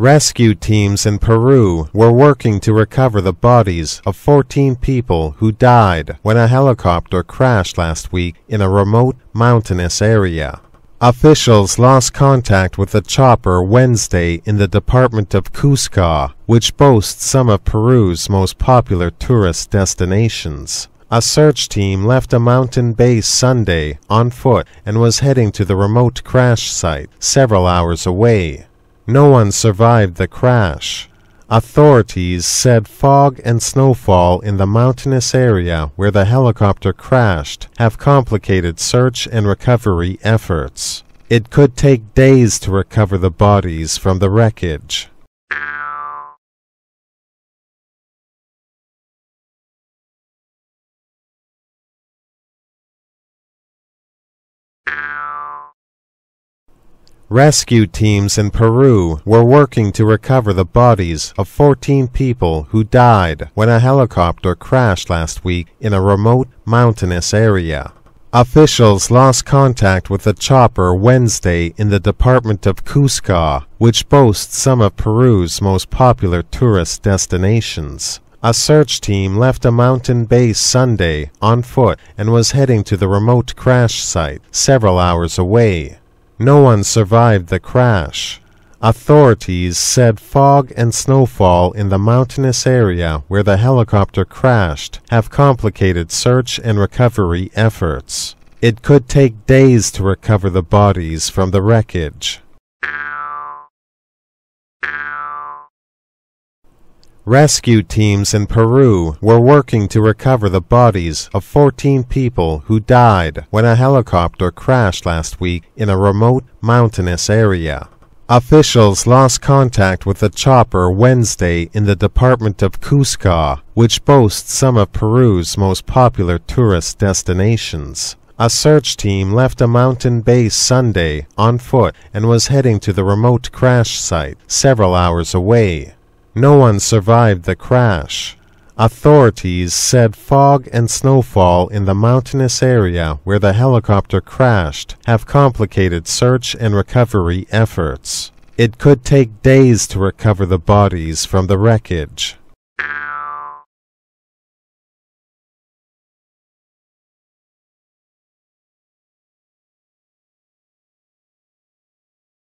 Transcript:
Rescue teams in Peru were working to recover the bodies of 14 people who died when a helicopter crashed last week in a remote mountainous area. Officials lost contact with the chopper Wednesday in the department of Cusco, which boasts some of Peru's most popular tourist destinations. A search team left a mountain base Sunday on foot and was heading to the remote crash site several hours away. No one survived the crash. Authorities said fog and snowfall in the mountainous area where the helicopter crashed have complicated search and recovery efforts. It could take days to recover the bodies from the wreckage. Rescue teams in Peru were working to recover the bodies of 14 people who died when a helicopter crashed last week in a remote mountainous area. Officials lost contact with the chopper Wednesday in the department of Cusco, which boasts some of Peru's most popular tourist destinations. A search team left a mountain base Sunday on foot and was heading to the remote crash site several hours away. No one survived the crash. Authorities said fog and snowfall in the mountainous area where the helicopter crashed have complicated search and recovery efforts. It could take days to recover the bodies from the wreckage. Rescue teams in Peru were working to recover the bodies of 14 people who died when a helicopter crashed last week in a remote mountainous area. Officials lost contact with the chopper Wednesday in the department of Cusco, which boasts some of Peru's most popular tourist destinations. A search team left a mountain base Sunday on foot and was heading to the remote crash site several hours away. No one survived the crash. Authorities said fog and snowfall in the mountainous area where the helicopter crashed have complicated search and recovery efforts. It could take days to recover the bodies from the wreckage.